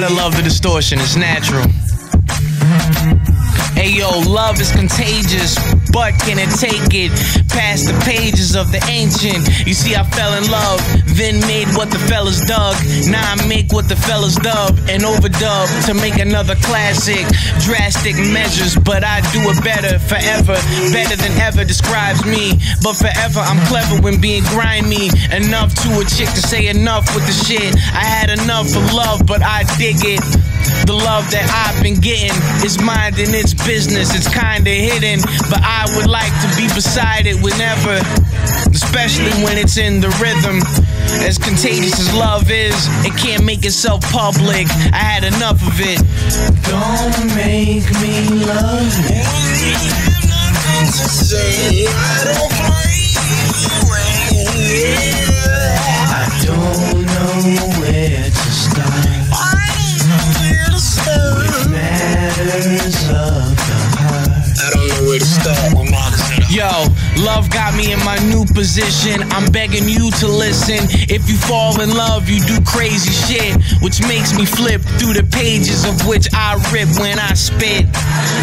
Gotta love the distortion, it's natural. Hey yo, love is contagious, but can it take it past the pages of the ancient? You see, I fell in love, then made what the fellas dug. Now I make what the fellas dub and overdub to make another classic. Drastic measures, but I do it better, forever. Better than ever describes me. But forever, I'm clever when being grimy. Enough to a chick to say enough with the shit. I had enough of love, but I dig it. The love that I've been getting is mine and it's business. It's kinda hidden, but I would like to be beside it whenever, especially when it's in the rhythm. As contagious as love is, it can't make itself public. I had enough of it. Don't make me love you. Love got me in my new position. I'm begging you to listen. If you fall in love, you do crazy shit, which makes me flip through the pages of which I rip when I spit.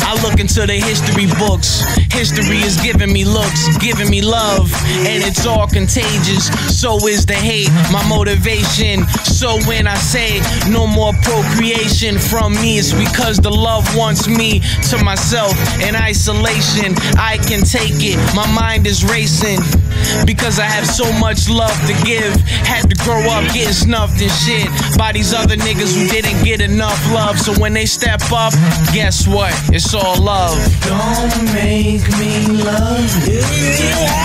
I look into the history books. History is giving me looks, giving me love, and it's all contagious. So is the hate, my motivation. So when I say no more procreation from me, it's because the love wants me to myself in isolation. I can take it, my mind is racing. Because I have so much love to give. Had to grow up getting snuffed and shit by these other niggas who didn't get enough love. So when they step up, guess what? It's all love. Don't make me love you.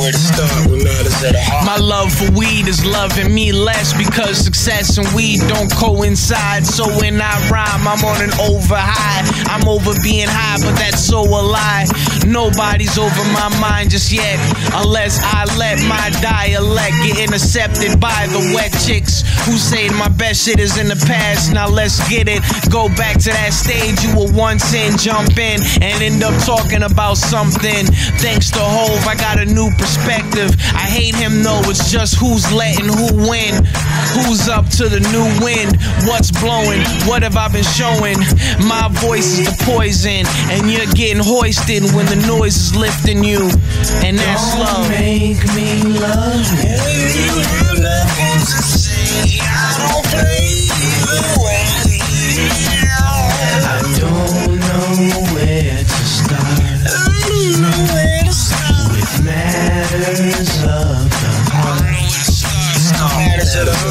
Where to start My love for weed is loving me less because success and weed don't coincide. So when I rhyme, I'm on an over high. I'm over being high, but that's so a lie. Nobody's over my mind just yet, unless I let my dialect get intercepted by the wet chicks who say my best shit is in the past. Now let's get it. Go back to that stage you were once in, jump in, and end up talking about something. Thanks to Hove, I got a new perspective. I hate him no, it's just who's letting who win. Who's up to the new wind? What's blowing? What have I been showing? My voice is the poison, and you're getting hoisted when the noise is lifting you. And that's Don't love. make me love you. to the